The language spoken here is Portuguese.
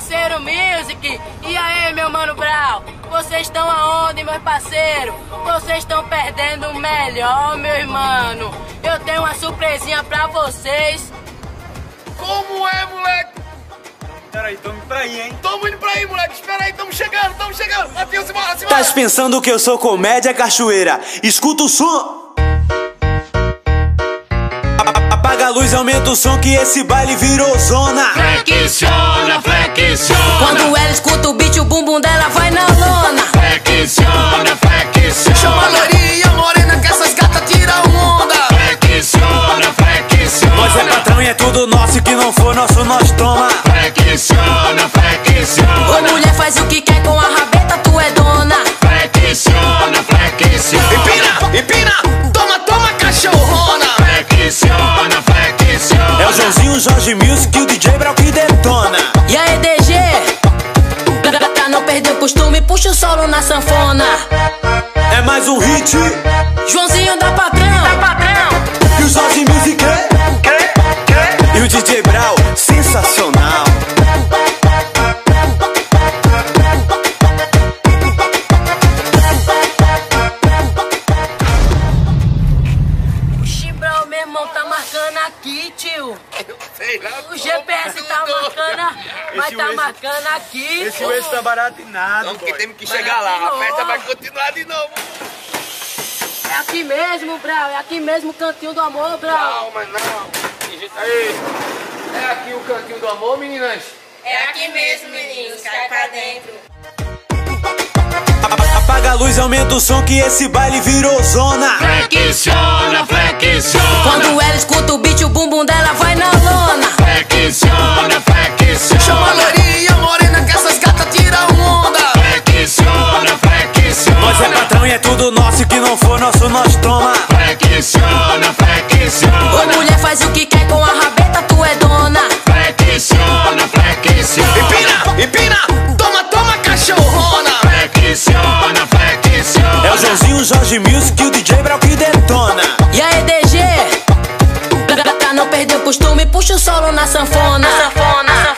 parceiro Music? E aí, meu mano Brau? Vocês estão aonde, meus parceiros? Vocês estão perdendo o melhor, meu irmão. Eu tenho uma surpresinha pra vocês. Como é, moleque? Peraí, tamo indo pra aí, hein? Tamo indo pra aí, moleque. Espera aí, tamo chegando, tamo chegando. Matheus, simbora, simbora. Tás pensando que eu sou comédia cachoeira? Escuta o som. A- Apaga a luz, aumenta o som que esse baile virou zona. Flexiona, flexiona, Quando ela escuta o beat, o bumbum dela vai na lona. flexiona, flexiona. Chama a loirinha morena que essas gatas tiram onda. Flexiona, flexiona. Nós é patrão e é tudo nosso, e que não for nosso, nós toma. Flexiona, flexiona. Ô mulher faz o que quer na sanfona. É mais um hit. Marcando aqui, tio. Sei lá. O GPS tá marcando, mas tá Waze- marcando aqui. Esse Waze tá barato e nada, Então que temos que chegar lá. A festa vai continuar de novo. É aqui mesmo, Brau. É aqui mesmo o cantinho do amor, Brau. Calma, não. Digita aí. É aqui o cantinho do amor, meninas? É aqui mesmo, meninos, cai pra dentro. Apaga a luz, aumenta o som que esse baile virou zona. Flexiona, flexiona. Não for nosso, nós toma. Flexiona, flexiona. Ô mulher faz o que quer com a rabeta, tu é dona. Flexiona, flexiona. Empina, empina. Toma, toma, cachorrona. Flexiona, flexiona. É o Joãozinho, Jorge Music e o DJ Brau que detona. E aí, DG? Pra, pra não perder o costume, puxa o solo na sanfona. sanfona, sanfona.